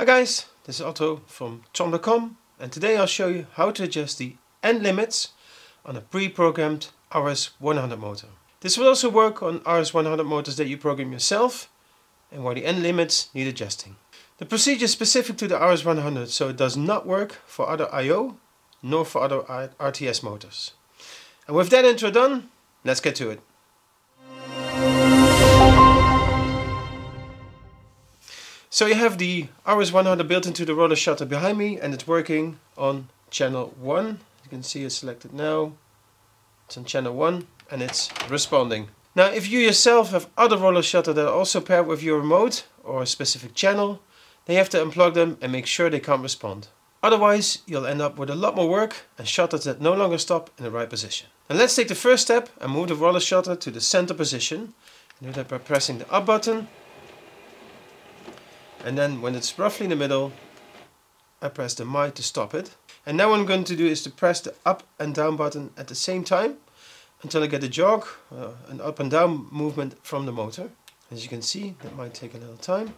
Hi guys, this is Otto from Tromm.com and today I'll show you how to adjust the end limits on a pre-programmed RS100 motor. This will also work on RS100 motors that you program yourself and where the end limits need adjusting. The procedure is specific to the RS100 so it does not work for other I.O. nor for other RTS motors. And with that intro done, let's get to it. So you have the RS100 built into the roller shutter behind me and it's working on channel 1. You can see it's selected now. It's on channel 1 and it's responding. Now if you yourself have other roller shutter that are also paired with your remote or a specific channel, then you have to unplug them and make sure they can't respond. Otherwise you'll end up with a lot more work and shutters that no longer stop in the right position. Now let's take the first step and move the roller shutter to the center position. Do that by pressing the up button and then when it's roughly in the middle I press the my to stop it and now what I'm going to do is to press the up and down button at the same time until I get a jog, uh, an up and down movement from the motor. As you can see that might take a little time.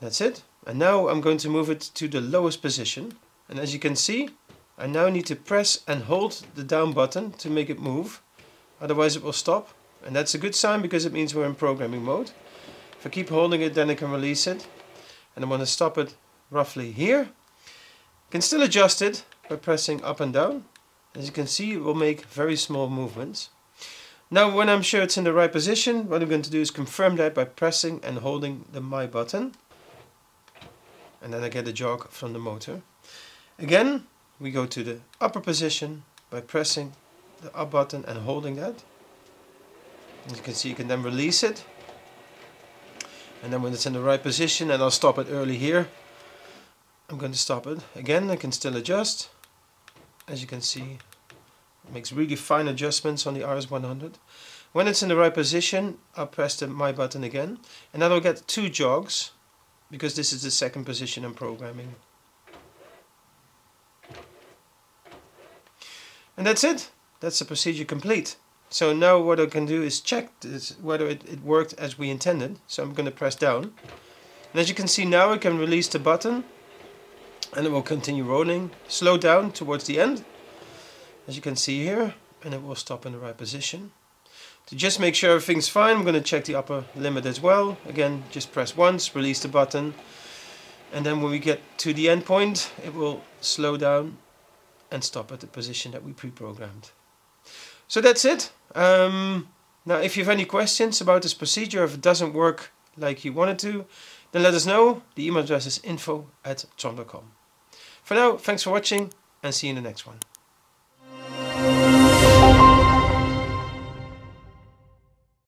That's it. And now I'm going to move it to the lowest position. And as you can see I now need to press and hold the down button to make it move. Otherwise it will stop. And that's a good sign because it means we're in programming mode. If I keep holding it then I can release it. And I want to stop it roughly here. You can still adjust it by pressing up and down. As you can see it will make very small movements. Now when I'm sure it's in the right position, what I'm going to do is confirm that by pressing and holding the my button. And then I get a jog from the motor. Again, we go to the upper position by pressing the up button and holding that. As you can see you can then release it and then when it's in the right position and I'll stop it early here I'm going to stop it again. I can still adjust. As you can see makes really fine adjustments on the RS100 when it's in the right position I'll press the my button again and then I'll get two jogs because this is the second position I'm programming. And that's it. That's the procedure complete so now what I can do is check this, whether it, it worked as we intended. So I'm going to press down. And as you can see now I can release the button and it will continue rolling. Slow down towards the end, as you can see here, and it will stop in the right position. To just make sure everything's fine, I'm going to check the upper limit as well. Again, just press once, release the button, and then when we get to the end point, it will slow down and stop at the position that we pre-programmed. So that's it. Um, now, if you have any questions about this procedure, if it doesn't work like you wanted to, then let us know. The email address is info at tromm.com. For now, thanks for watching and see you in the next one.